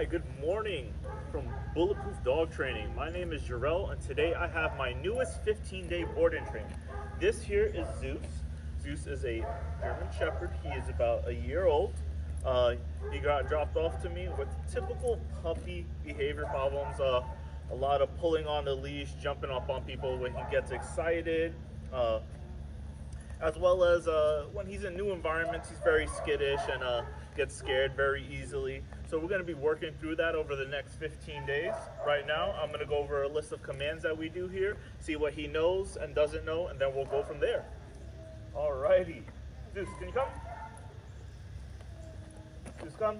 Hi, good morning from Bulletproof Dog Training. My name is Jarrell, and today I have my newest 15-day board and train. This here is Zeus. Zeus is a German Shepherd. He is about a year old. Uh, he got dropped off to me with typical puppy behavior problems. Uh, a lot of pulling on the leash, jumping up on people when he gets excited. Uh, as well as uh, when he's in new environments, he's very skittish and uh, gets scared very easily. So we're going to be working through that over the next 15 days. Right now, I'm going to go over a list of commands that we do here, see what he knows and doesn't know, and then we'll go from there. Alrighty. Zeus, can you come? Zeus, come.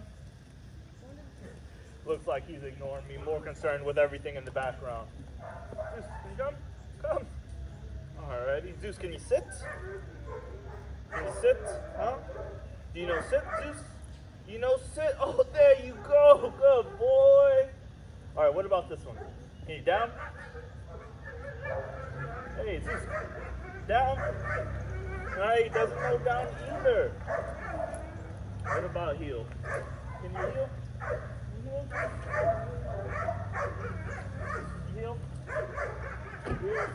Looks like he's ignoring me, more concerned with everything in the background. Zeus, can you? Come. Zeus, can you sit? Can you sit? Huh? Do you know sit, Zeus? You know sit? Oh, there you go. Good boy. Alright, what about this one? Can you down? Hey, Zeus. Down? No, he doesn't know down either. What about heel? Can you heel? Heel? Heel? Heel?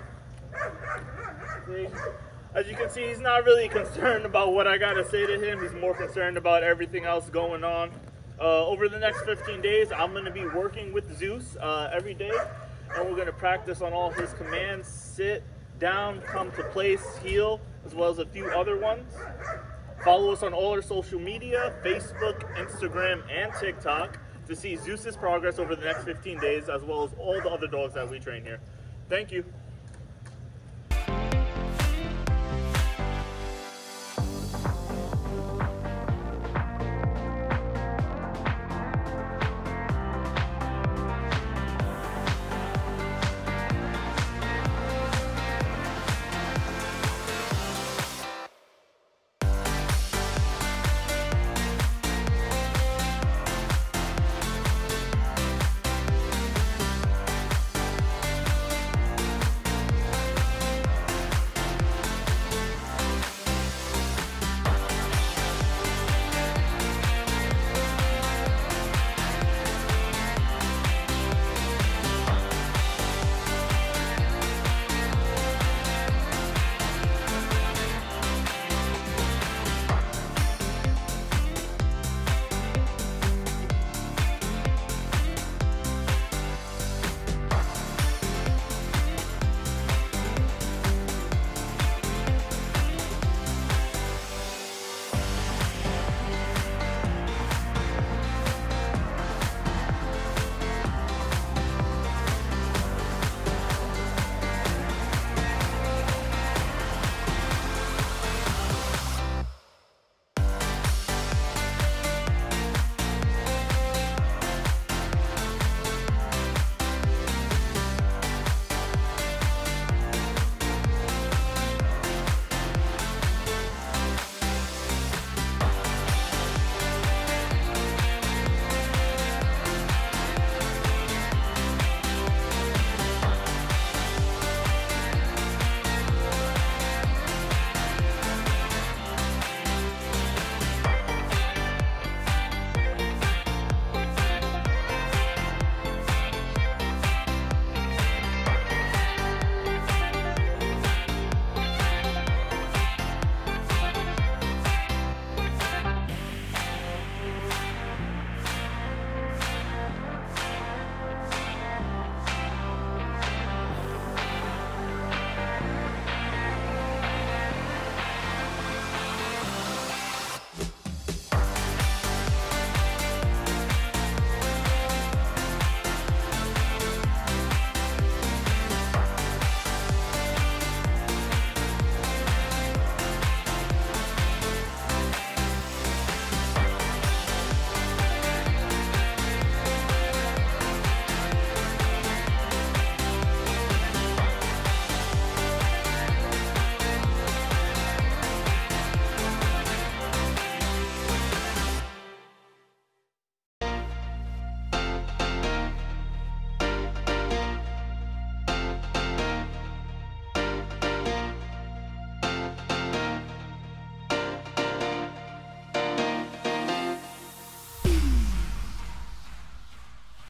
As you can see, he's not really concerned about what I gotta say to him. He's more concerned about everything else going on. Uh, over the next 15 days, I'm gonna be working with Zeus uh, every day, and we're gonna practice on all his commands: sit, down, come to place, heel, as well as a few other ones. Follow us on all our social media, Facebook, Instagram, and TikTok to see Zeus's progress over the next 15 days, as well as all the other dogs that we train here. Thank you.